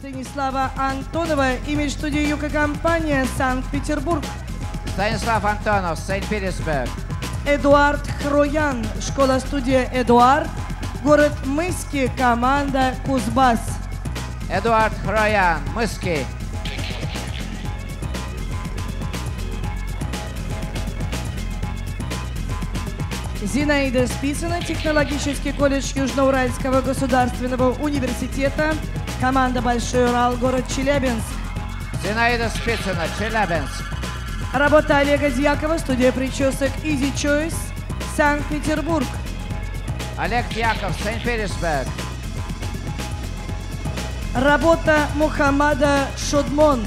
Станислава Антонова, имидж-студия Юка-компания, Санкт-Петербург. Станислав Антонов, Санкт-Петербург. Эдуард Хроян, школа-студия Эдуард, город Мыски, команда Кузбасс. Эдуард Хроян, Мыски. Зинаида Списана, технологический колледж Южноуральского государственного университета, команда Большой Урал, город Челябинск. Зинаида Спицына, Челябинск. Работа Олега Дьякова, студия причесок Easy Choice, Санкт-Петербург. Олег Яков, Санкт-Петербург. Работа Мухаммада Шодмон,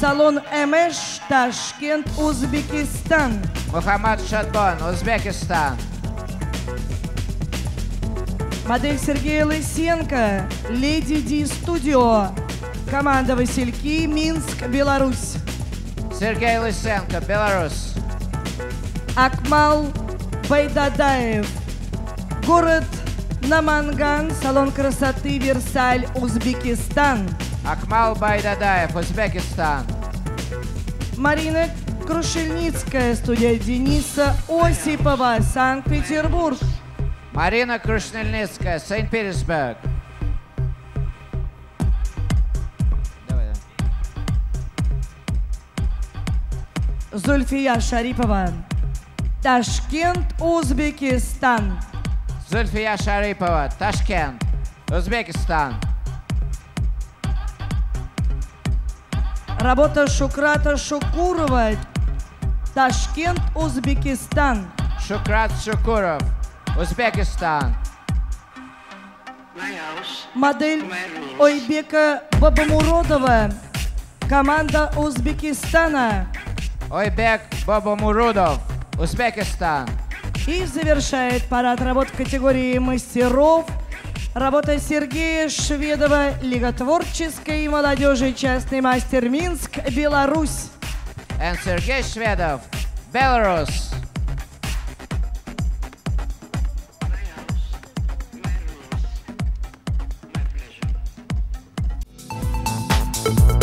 салон Эмеш, Ташкент, Узбекистан. Мухаммад Шадбон, Узбекистан. Модель Сергея Лысенко, Леди Ди Студио, команда Васильки, Минск, Беларусь. Сергей Лысенко, Беларусь. Акмал Байдадаев, город Наманган, салон красоты Версаль, Узбекистан. Акмал Байдадаев, Узбекистан. Марина Крушельницкая, студия Дениса Осипова, Санкт-Петербург. Марина Крушнельницкая, давай. Зульфия Шарипова, Ташкент, Узбекистан. Зульфия Шарипова, Ташкент, Узбекистан. Работа Шукрата Шукурова, Ташкент, Узбекистан. Шукрат Шукуров, Узбекистан. Модель Ойбека Бабамуродова, команда Узбекистана. Ойбек Бабамурудов, Узбекистан. И завершает парад работ в категории мастеров работа Сергея Шведова, Лига творческой молодежи, частный мастер Минск, Беларусь. And Сергей Шведов, Беларусь. you